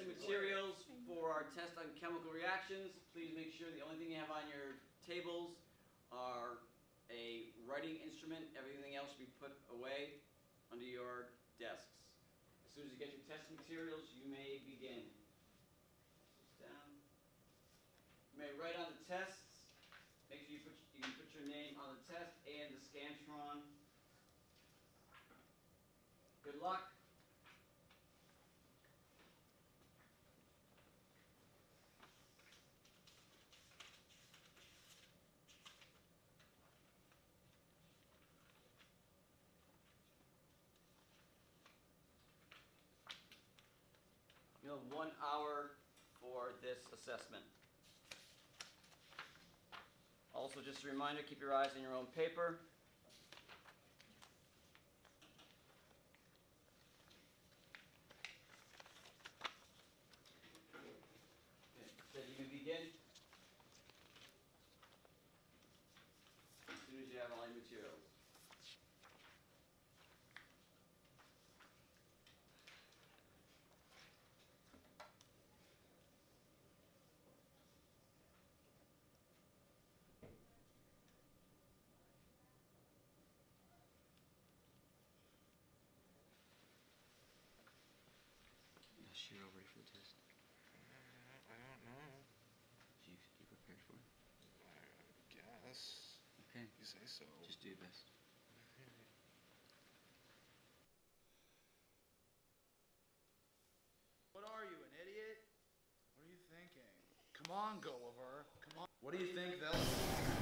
testing materials for our test on chemical reactions. Please make sure the only thing you have on your tables are a writing instrument. Everything else should be put away under your desks. As soon as you get your test materials, you may begin. Down. You may write on the tests. Make sure you put, you can put your name on the test and the Scantron. Good luck. One hour for this assessment. Also, just a reminder, keep your eyes on your own paper. Okay, So you can begin. As soon as you have all your materials. Is Shiro ready for the test? I don't know. You, you prepared for it? I guess. Okay. You say so. Just do your best. What are you, an idiot? What are you thinking? Come on, Gulliver. Come on. What do you think they'll.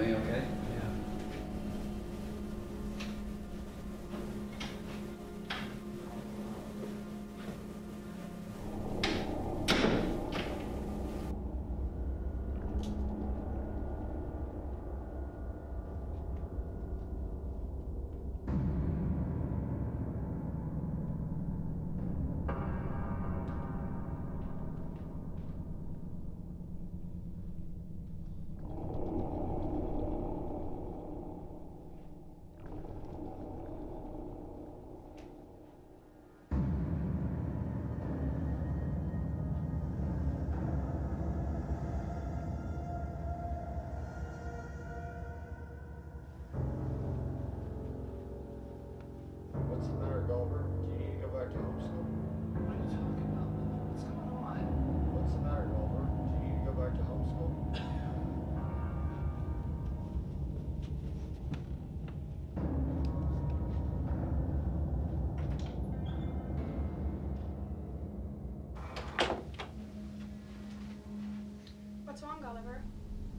Everything okay? The? Do you need to go back to homeschool? What are you talking about? What's going on? What's the matter, Gulliver? Do you need to go back to homeschool? What's wrong, Gulliver?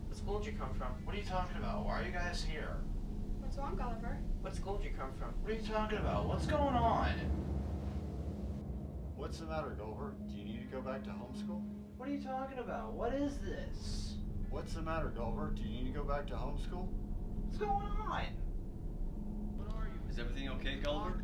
What school did you come from? What are you talking about? Why are you guys here? What's wrong, Gulliver? What school did you come from? What are you talking about? What's going on? What's the matter, Gulliver? Do you need to go back to homeschool? What are you talking about? What is this? What's the matter, Gulliver? Do you need to go back to homeschool? What's going on? What are you? Is everything okay, Gulliver?